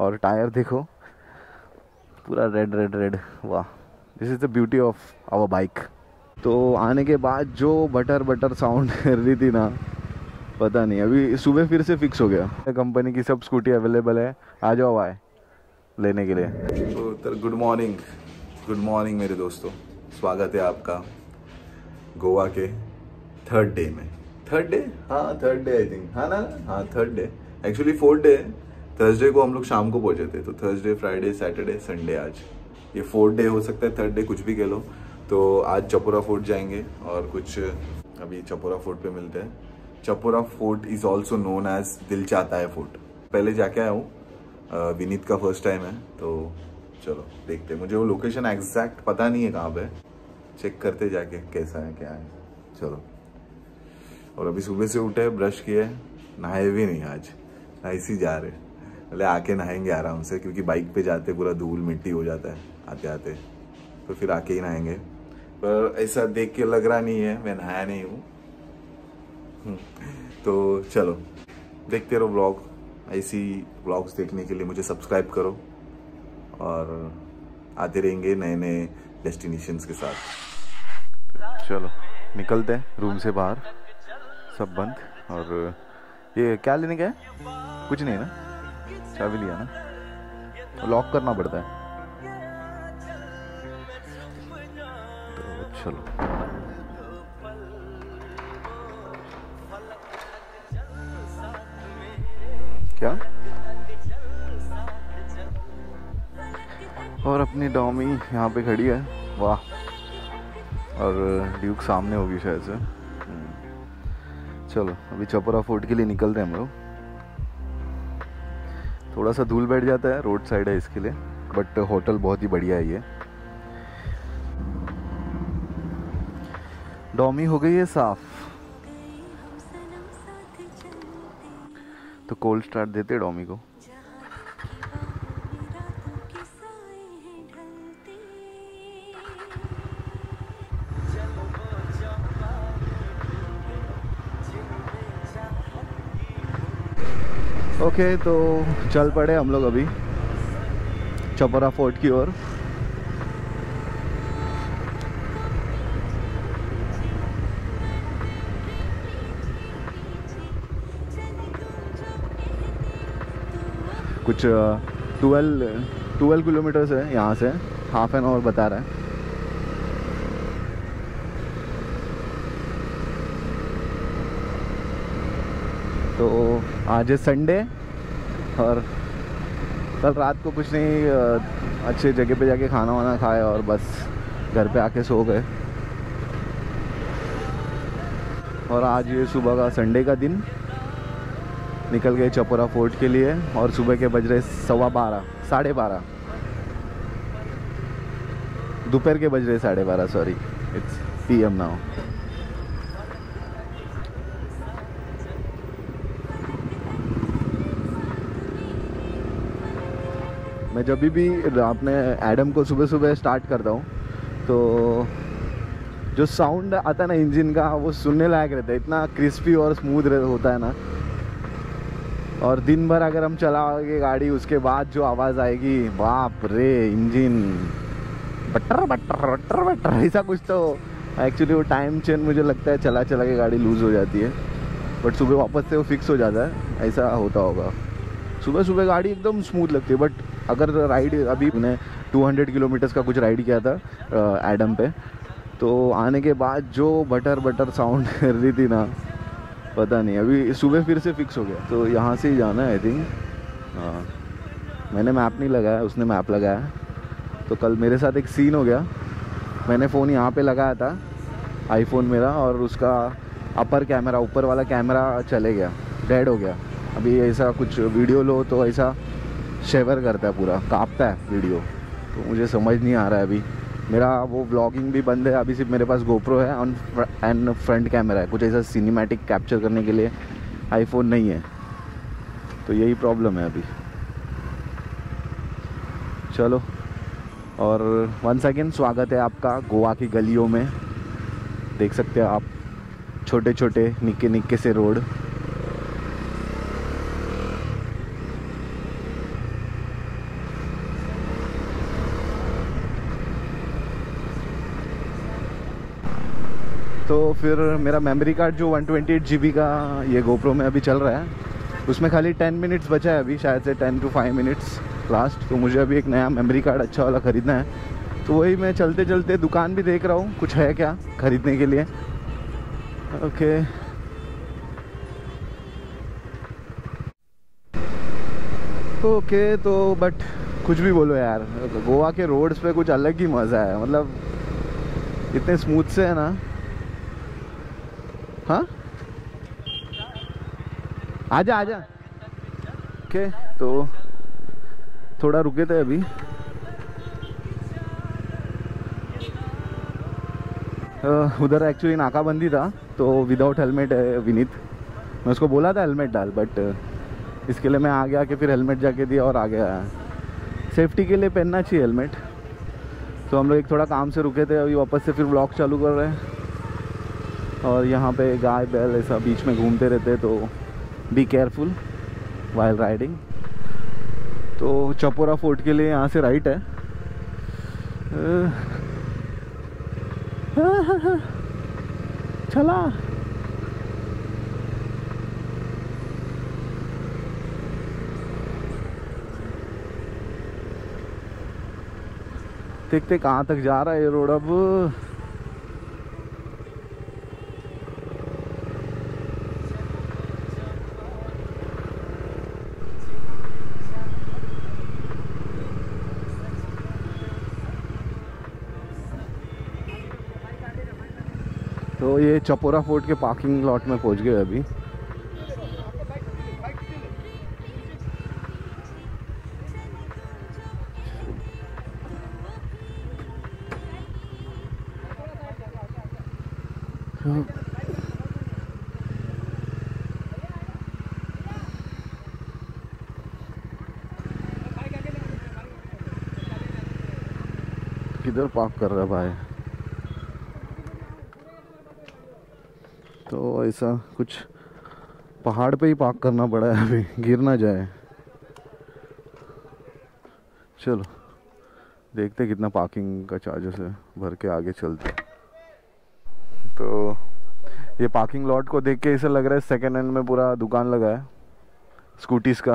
और टायर देखो। पूरा रेड रेड रेड वाह this is the beauty of our bike तो आने के बाद जो बटर बटर साउंड कर रही थी ना, पता नहीं, अभी सुबह फिर से फिक्स हो गया। कंपनी की सब स्कूटी अवेलेबल है। आ जाओ आए, लेने के लिए। तो गुड मॉर्निंग गुड मॉर्निंग मेरे दोस्तों। स्वागत है आपका गोवा के थर्ड डे में। थर्ड डे हाँ थर्ड डे आई थिंक हाँ ना? हाँ third day actually fourth day Thursday को हम लोग शाम को पहुँचे थे तो थर्सडे फ्राइडे सैटरडे संडे आज। ये फोर्थ डे हो सकता है थर्ड डे कुछ भी कह लो। तो आज चपोरा फोर्ट जाएँगे और कुछ, अभी चपोरा फोर्ट पे मिलते हैं। Chapora fort is also known as Dil Chahta Hai fort पहले जाके आया हूँ विनीत का फ़र्स्ट टाइम है तो चलो, देखते मुझे वो लोकेशन एग्जैक्ट पता नहीं है कहाँ पे चेक करते जाके कैसा है, क्या है। चलो। और अभी सुबह से उठे ब्रश किए नहाए भी नहीं आज। ऐसे ही जा रहे पहले आके नहाएँगे आराम से क्योंकि बाइक पे जाते पूरा धूल मिट्टी हो जाता है आते आते। तो फिर आके ही नहाएँगे। पर ऐसा देख के लग रहा नहीं है मैं नहाया नहीं हूँ। हम्म, तो चलो देखते रहो ब्लॉग ऐसी ब्लॉग्स देखने के लिए मुझे सब्सक्राइब करो और आते रहेंगे नए नए डेस्टिनेशंस के साथ। चलो निकलते हैं रूम से बाहर। सब बंद और ये क्या लेने गए? कुछ नहीं ना? चाबी लिया ना? लॉक करना पड़ता है। तो चलो। क्या? और अपनी डॉमी यहाँ पे खड़ी है। वाह। और ड्यूक सामने होगी शायद से। हम्म। चलो, अभी चपोरा फोर्ट के लिए निकलते हैं हम लोग। थोड़ा सा धूल बैठ जाता है, रोड साइड है इसके लिए बट होटल बहुत ही बढ़िया है ये। डॉमी हो गई है साफ़। तो कोल्ड स्टार्ट देते डॉमी को। ओके तो चल पड़े हम लोग अभी चपरा फोर्ट की ओर। कुछ ट्वेल्व ट्वेल्व किलोमीटर्स है यहाँ से हाफ़ एन आवर बता रहा है। तो आज संडे और कल रात को कुछ नहीं अच्छे जगह पे जाके खाना वाना खाए और बस घर पे आके सो गए। और आज ये सुबह का संडे का दिन। निकल गए चपोरा फोर्ट के लिए और सुबह के बज रहे सवा बारह, साढ़े बारह। दोपहर के बज रहे साढ़े बारह sorry it's P M now मैं जब भी अपने एडम को सुबह सुबह स्टार्ट करता हूँ तो जो साउंड आता है ना इंजन का, वो सुनने लायक रहता है। इतना क्रिस्पी और स्मूथ होता है ना। और दिन भर अगर हम चलाओगे गाड़ी, उसके बाद जो आवाज़ आएगी, बाप रे engine butter butter butter butter, ऐसा कुछ तो। एक्चुअली वो टाइम चेन मुझे लगता है चला चला के गाड़ी लूज़ हो जाती है। बट सुबह वापस से वो फिक्स हो जाता है। ऐसा होता होगा। सुबह सुबह गाड़ी एकदम स्मूथ लगती है बट अगर राइड अभी मैंने 200 किलोमीटर्स का कुछ राइड किया था एडम पे तो आने के बाद जो बटर बटर साउंड कर रही थी ना, पता नहीं, अभी सुबह फिर से फिक्स हो गया। तो यहाँ से ही जाना है आई थिंक मैंने मैप नहीं लगाया, उसने मैप लगाया। तो कल मेरे साथ एक सीन हो गया। मैंने फ़ोन यहाँ पे लगाया था आईफोन मेरा, और उसका अपर कैमरा ऊपर वाला कैमरा चले गया डेड हो गया। अभी ऐसा कुछ वीडियो लो तो ऐसा शेवर करता है पूरा, कांपता है वीडियो तो मुझे समझ नहीं आ रहा है अभी। मेरा वो ब्लॉगिंग भी बंद है, अभी सिर्फ़ मेरे पास गोप्रो है एंड फ्रंट कैमरा है, कुछ ऐसा सिनेमैटिक कैप्चर करने के लिए आईफोन नहीं है। तो यही प्रॉब्लम है अभी। चलो, और वन सेकेंड स्वागत है आपका गोवा की गलियों में। देख सकते हैं आप छोटे छोटे निक्के निक्के से रोड तो फिर मेरा मेमोरी कार्ड जो वन ट्वेंटी का ये गोप्रो में अभी चल रहा है, उसमें खाली टेन मिनट्स बचा है अभी, शायद से ten two five minutes last तो मुझे अभी एक नया मेमोरी कार्ड अच्छा वाला ख़रीदना है। तो वही मैं चलते चलते दुकान भी देख रहा हूँ, कुछ है क्या ख़रीदने के लिए। ओके ओके तो बट कुछ भी बोलो यार, गोवा के रोड्स पे कुछ अलग ही मज़ा है मतलब इतने स्मूथ से है ना। हाँ? आजा आजा। ओके तो थोड़ा रुके थे अभी। उधर एक्चुअली नाकाबंदी था तो विदाउट हेलमेट है विनीत। मैं उसको बोला था हेलमेट डाल बट इसके लिए मैं आ गया कि फिर हेलमेट जाके दिया और आ गया सेफ्टी के लिए पहनना चाहिए हेलमेट तो हम लोग एक थोड़ा काम से रुके थे, अभी वापस से फिर ब्लॉग चालू कर रहे हैं। और यहाँ पे गाय बैल ऐसा बीच में घूमते रहते तो बी केयरफुल वाइल राइडिंग तो चपोरा फोर्ट के लिए यहाँ से राइट है। चला। देखते कहाँ तक जा रहा है ये रोड अब। तो ये चपोरा फोर्ट के पार्किंग लॉट में पहुँच गए अभी। किधर पार्क कर रहा है भाई? तो ऐसा कुछ पहाड़ पे ही पार्क करना पड़ा है अभी, गिर ना जाए। चलो, देखते कितना पार्किंग का चार्जेस है, भर के आगे चलते तो ये पार्किंग लॉट को देख के ऐसा लग रहा है सेकेंड हैंड में पूरा दुकान लगा है। स्कूटीज़ का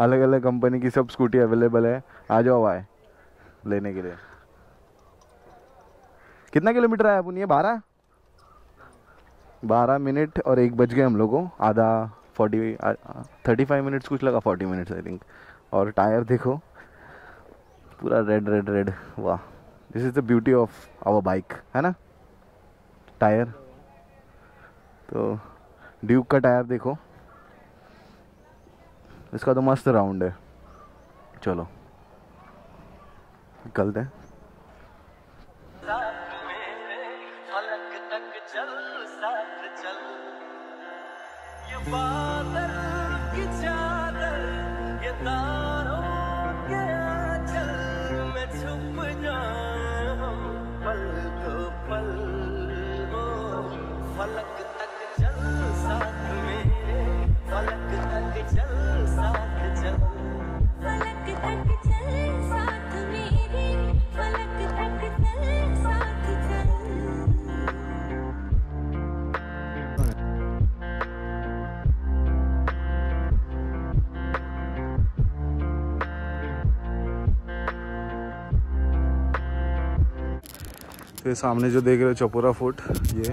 अलग अलग कंपनी की सब स्कूटी अवेलेबल है। आ जाओ आए लेने के लिए। कितना किलोमीटर है अपन ये बारह बारह मिनट और एक बज गए हम लोगों। आधा फोर्टी थर्टी फाइव मिनट्स कुछ लगा फोर्टी मिनट्स आई थिंक और टायर देखो। पूरा रेड रेड रेड वाह. This is the beauty of our bike है ना? टायर तो ड्यूक का टायर देखो। इसका तो मस्त राउंड है। चलो। निकलते हैं। Bye. तो ये सामने जो देख रहे हो चपोरा फोर्ट ये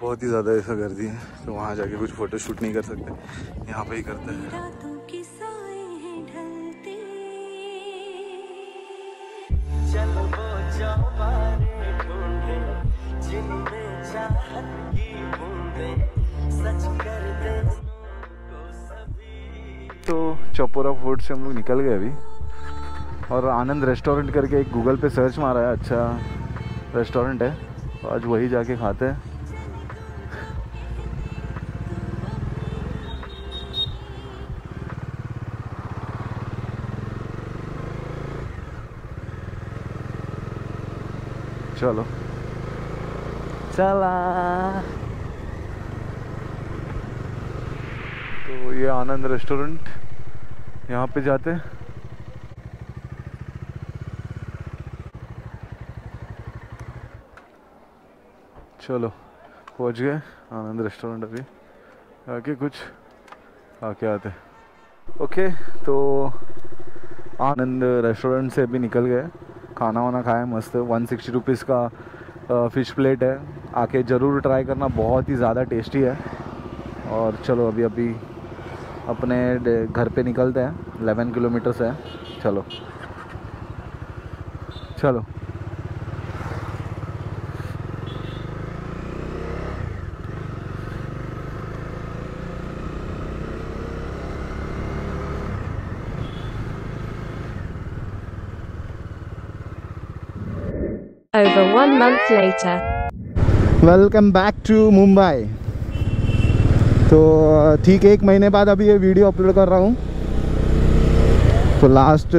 बहुत ही ज़्यादा ऐसा गर्दी है तो वहाँ जाके कुछ फ़ोटो शूट नहीं कर सकते। यहाँ पे ही करते हैं। हैं सभी। तो चपोरा फोर्ट से हम लोग निकल गए अभी। और आनंद रेस्टोरेंट करके एक गूगल पे सर्च मारा है अच्छा रेस्टोरेंट है तो आज वही जाके खाते हैं। चलो। चला। तो ये आनंद रेस्टोरेंट यहाँ पे जाते हैं। चलो, पहुँच गए, आनंद रेस्टोरेंट अभी। आके कुछ आके आते। ओके तो आनंद रेस्टोरेंट से अभी निकल गए। खाना वाना खाया मस्त। वन सिक्सटी रुपीज़ का फ़िश प्लेट है। आके ज़रूर ट्राई करना, बहुत ही ज़्यादा टेस्टी है। और चलो, अभी अभी अपने घर पे निकलते हैं। 11 किलोमीटर्स है। चलो। चलो। Over one month later. Welcome back to Mumbai तो ठीक, एक महीने बाद अभी ये वीडियो अपलोड कर रहा हूँ। तो लास्ट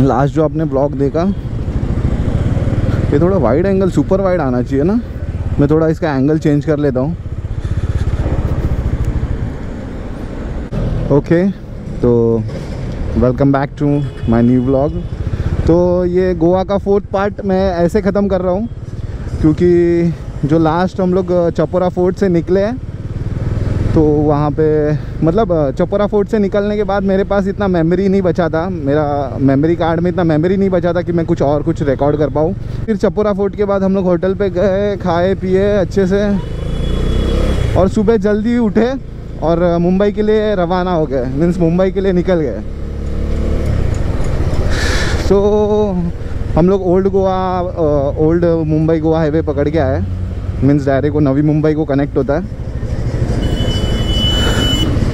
लास्ट जो आपने ब्लॉग देखा, ये थोड़ा वाइड एंगल सुपर वाइड आना चाहिए ना। मैं थोड़ा इसका एंगल चेंज कर लेता हूँ। ओके तो welcome back to my new blog तो ये गोवा का फोर्थ पार्ट मैं ऐसे ख़त्म कर रहा हूँ, क्योंकि जो लास्ट हम लोग चपोरा फोर्ट से निकले हैं तो वहाँ पे मतलब चपोरा फोर्ट से निकलने के बाद मेरे पास इतना मेमोरी नहीं बचा था, मेरा मेमोरी कार्ड में इतना मेमोरी नहीं बचा था कि मैं कुछ और कुछ रिकॉर्ड कर पाऊँ। फिर चपोरा फोर्ट के बाद हम लोग होटल पे गए, खाए, पिए, अच्छे से, और सुबह जल्दी उठे और मुंबई के लिए रवाना हो गए मीन्स मुंबई के लिए निकल गए। तो हम लोग old Goa old Mumbai Goa highway पकड़ के आए मीन्स डायरेक्ट वो नवी मुंबई को कनेक्ट होता है।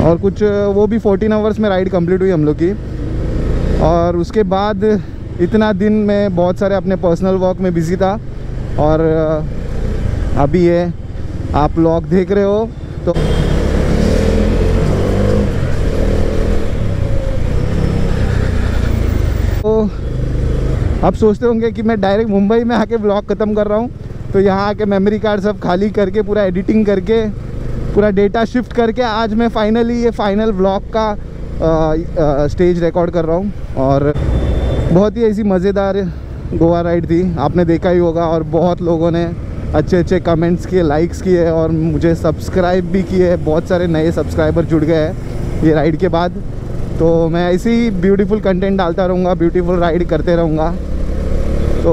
और कुछ, वो भी 14 आवर्स में राइड कंप्लीट हुई हम लोग की। और उसके बाद इतना दिन मैं बहुत सारे अपने पर्सनल वर्क में बिज़ी था। और अभी ये आप लोग देख रहे हो तो आप सोचते होंगे कि मैं डायरेक्ट मुंबई में आके ब्लॉग ख़त्म कर रहा हूँ तो यहाँ आके मेमोरी कार्ड सब खाली करके, पूरा एडिटिंग करके, पूरा डेटा शिफ्ट करके आज मैं फाइनली ये फाइनल ब्लॉग का स्टेज रिकॉर्ड कर रहा हूँ। और बहुत ही ऐसी मज़ेदार गोवा राइड थी, आपने देखा ही होगा और बहुत लोगों ने अच्छे अच्छे कमेंट्स किए लाइक्स किए और मुझे सब्सक्राइब भी किए बहुत सारे नए सब्सक्राइबर जुड़ गए हैं ये राइड के बाद। तो मैं ऐसे ही ब्यूटीफुल कंटेंट डालता रहूँगा ब्यूटीफुल राइड करते रहूँगा। तो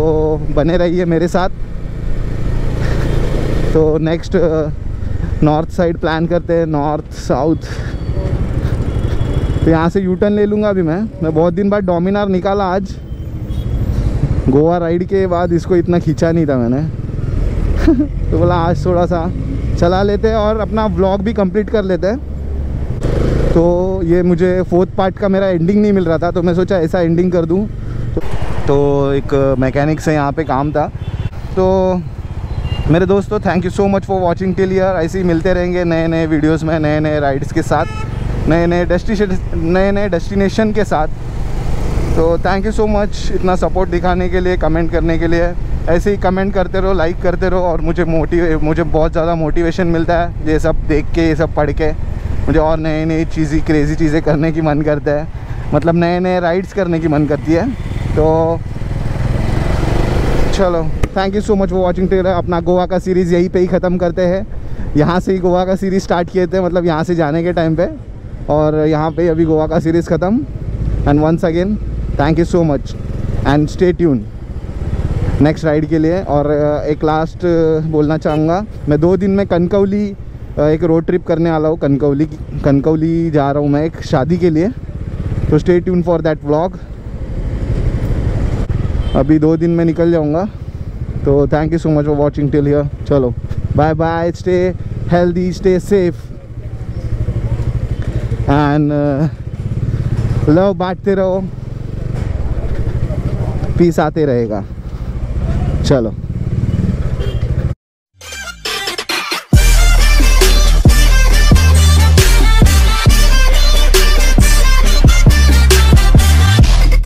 बने रहिए मेरे साथ। तो नेक्स्ट नॉर्थ साइड प्लान करते हैं नॉर्थ साउथ तो यहाँ से यू टर्न ले लूँगा अभी मैं। मैं बहुत दिन बाद डोमिनार निकाला आज। गोवा राइड के बाद इसको इतना खींचा नहीं था मैंने। तो बोला आज थोड़ा सा चला लेते हैं और अपना व्लॉग भी कंप्लीट कर लेते हैं। तो ये मुझे फोर्थ पार्ट का मेरा एंडिंग नहीं मिल रहा था तो मैं सोचा ऐसा एंडिंग कर दूँ। तो, तो एक मैकेनिक से यहाँ पे काम था। तो मेरे दोस्तों thank you so much for watching till here ऐसे ही मिलते रहेंगे नए नए वीडियोस में नए नए राइड्स के साथ नए नए डेस्टिनेशन नए नए डेस्टिनेशन के साथ। तो थैंक यू सो मच इतना सपोर्ट दिखाने के लिए कमेंट करने के लिए। ऐसे ही कमेंट करते रहो लाइक करते रहो और मुझे मोटिव मुझे बहुत ज़्यादा मोटिवेशन मिलता है ये सब देख के, ये सब पढ़ के। मुझे और नई नई चीज़ें क्रेज़ी चीज़ें करने की मन करता है। मतलब नए नए राइड्स करने की मन करती है। तो चलो thank you so much for watching Taylor अपना गोवा का सीरीज़ यहीं पे ही ख़त्म करते हैं। यहाँ से ही गोवा का सीरीज़ स्टार्ट किए थे मतलब यहाँ से जाने के टाइम पे। और यहाँ पे अभी गोवा का सीरीज़ ख़त्म। And once again thank you so much and stay tune next ride के लिए। और एक लास्ट बोलना चाहूँगा। मैं दो दिन में कनकौली एक रोड ट्रिप करने वाला हूँ। कनकौली कनकौली जा रहा हूँ मैं एक शादी के लिए। तो stay tune for that vlog अभी दो दिन में निकल जाऊँगा। तो thank you so much for watching till here चलो। Bye bye stay healthy stay safe and love बांटते रहो। पीस आते रहेगा। चलो।